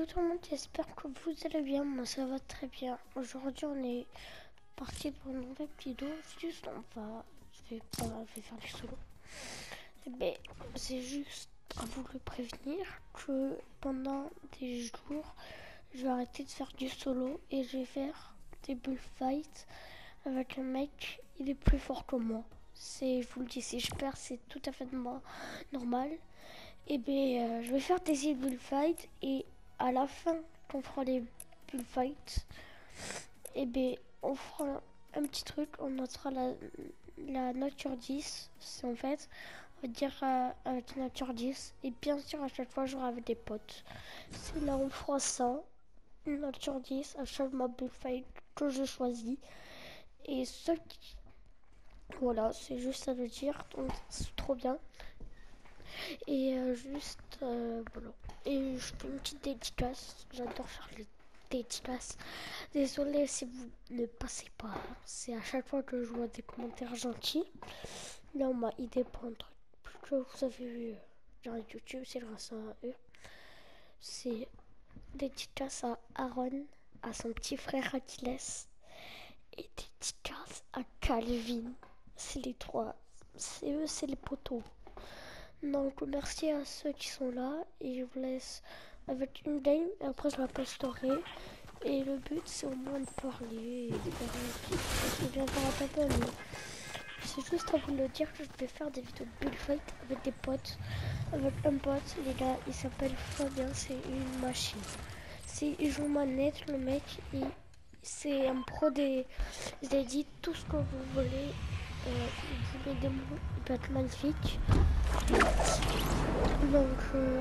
Bonjour tout le monde, j'espère que vous allez bien. Moi ça va très bien. Aujourd'hui on est parti pour une nouvelle vidéo. Juste on va, je vais pas, je vais faire du solo. Mais c'est juste à vous le prévenir que pendant des jours je vais arrêter de faire du solo et je vais faire des bullfights avec un mec. Il est plus fort que moi. C'est, je vous le dis, si je perds c'est tout à fait normal. Et eh bien euh, je vais faire des bullfights et à la fin, quand on fera les bullfights, et eh bien, on fera un petit truc, on notera la, la nature 10, c'est en fait, on va dire euh, avec nature 10, et bien sûr, à chaque fois, j'aurai avec des potes. C'est là, on fera ça, nature 10, à chaque mob bullfight que je choisis. Et ce qui... Voilà, c'est juste à le dire, donc c'est trop bien. Et euh, juste, euh, voilà. Et je fais une petite dédicace. J'adore faire les dédicaces. Désolé si vous ne passez pas. C'est à chaque fois que je vois des commentaires gentils. Là, on m'a aidé pour un truc que vous avez vu dans YouTube. C'est grâce à eux. C'est dédicace à Aaron, à son petit frère Achilles. Et dédicace à Calvin. C'est les trois. C'est eux, c'est les poteaux. Donc merci à ceux qui sont là et je vous laisse avec une game et après je la posterai. Et le but c'est au moins de parler c'est juste à vous le dire que je vais faire des vidéos de bullfight avec des potes. Avec un pote, les gars, il s'appelle Fabien, c'est une machine. Il joue manette, le mec, c'est un pro des... J'ai dit tout ce que vous voulez euh, être magnifique. Donc, euh,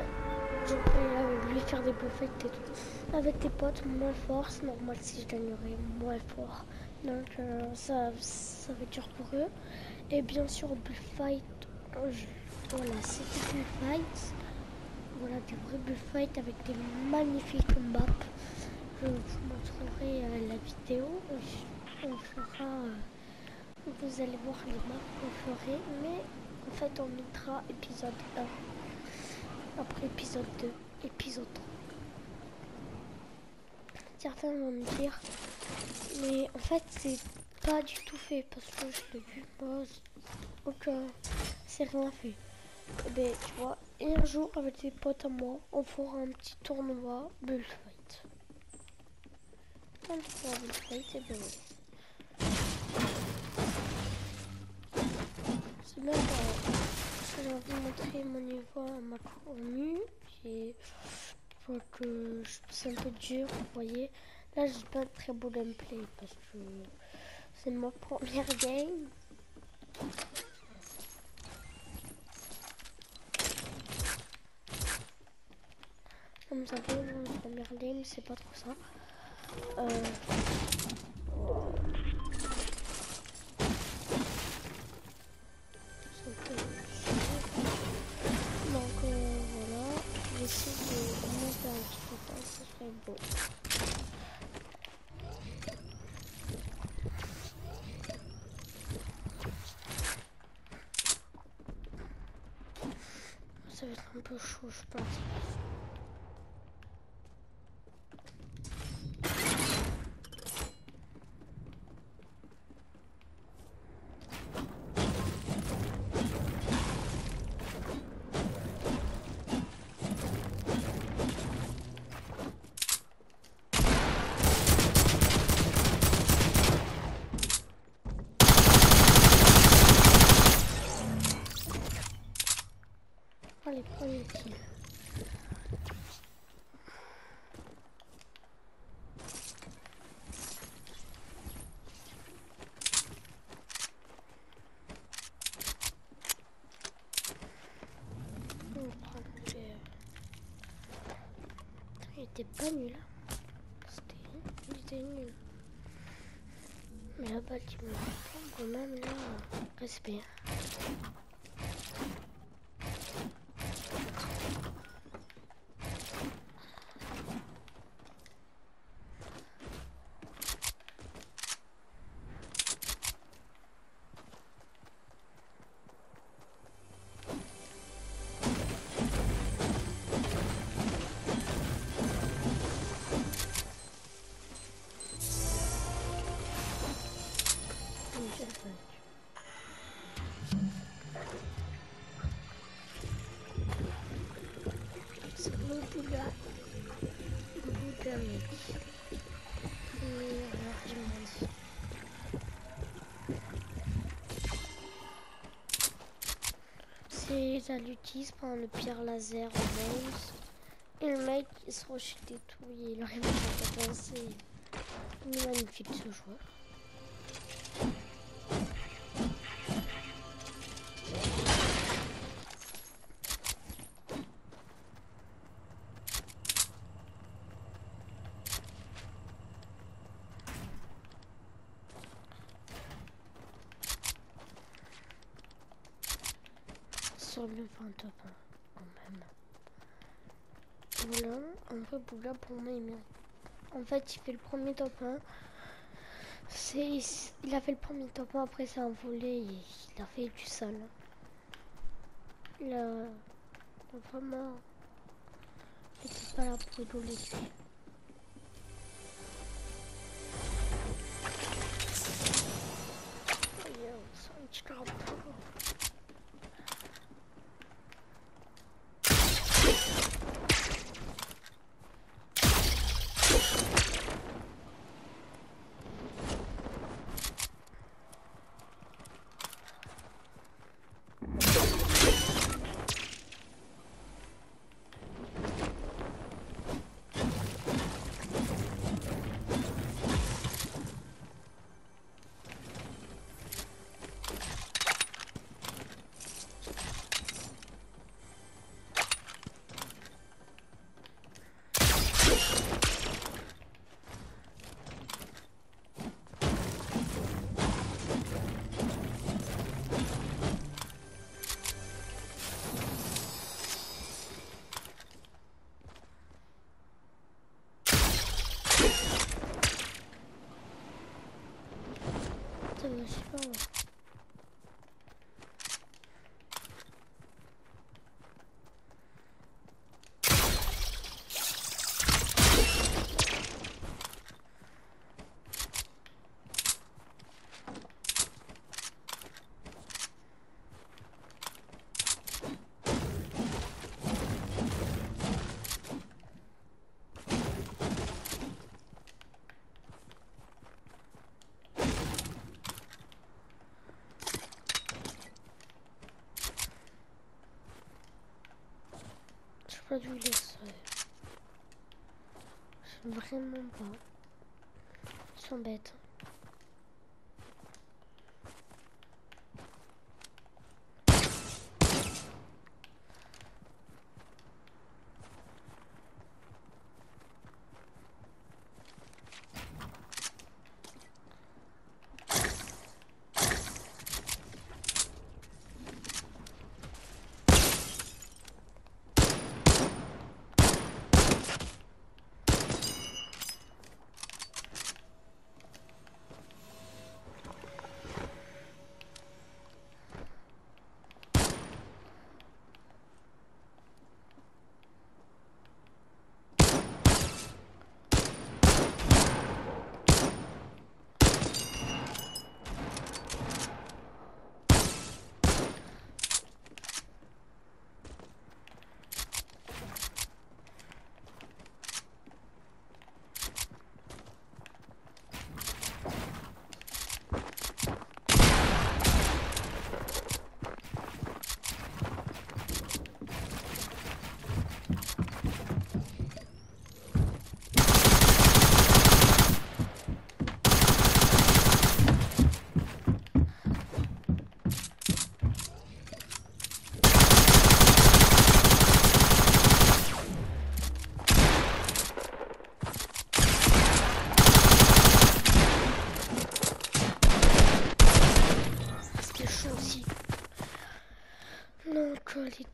je peux lui faire des bullfights et tout. Avec tes potes, moins fort, c'est normal si je gagnerais moins fort. Donc, euh, ça, ça va être dur pour eux. Et bien sûr, bullfight, voilà, c'est des bullfights. Voilà, des vrais bullfights avec des magnifiques maps. Je vous montrerai la vidéo. On fera vous allez voir les maps qu'on ferait, mais en fait on mettra épisode 1, après épisode 2, épisode 3. Certains vont me dire, mais en fait c'est pas du tout fait parce que je l'ai vu, moi, donc c'est rien fait. Et eh ben tu vois, et un jour avec des potes à moi, on fera un petit tournoi bullfight. Un tournoi et ben parce que j'ai envie de montrer mon niveau à ma commu. Et je vois que c'est un peu dur, vous voyez. Là, j'ai pas un très beau gameplay parce que c'est ma première game. Comme ça fait, ma première game, c'est pas trop ça. Euh, beau. Ça va être un peu chaud, je pense. les premiers kills. Il était pas nul. C'était, nul. Mais la balle qui me prend quand même là, C'est, ça l'utilise pour le pire laser en base. Et le mec, il se rechute et tout. Il arrive magnifique ce joueur. Sur le 20 top 1 quand même. Voilà, en vrai Boula pour moi il. En fait il fait le premier top 1. C'est, il a fait le premier top 1, après c'est un volet et il a fait du sale. Il a, il a vraiment... Il était pas là pour rigoler. Yo, so pas dû laisser. Vraiment pas. Ils sont bêtes.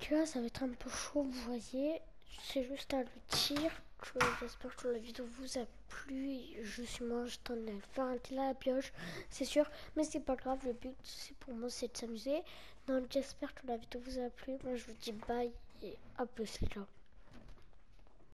Les gars, ça va être un peu chaud, vous voyez. C'est juste à le tir. J'espère que la vidéo vous a plu. Je suis moi, je t'en ai faire un à la pioche, c'est sûr. Mais c'est pas grave, le but c'est pour moi c'est de s'amuser. Donc j'espère que la vidéo vous a plu. Moi je vous dis bye et à plus les.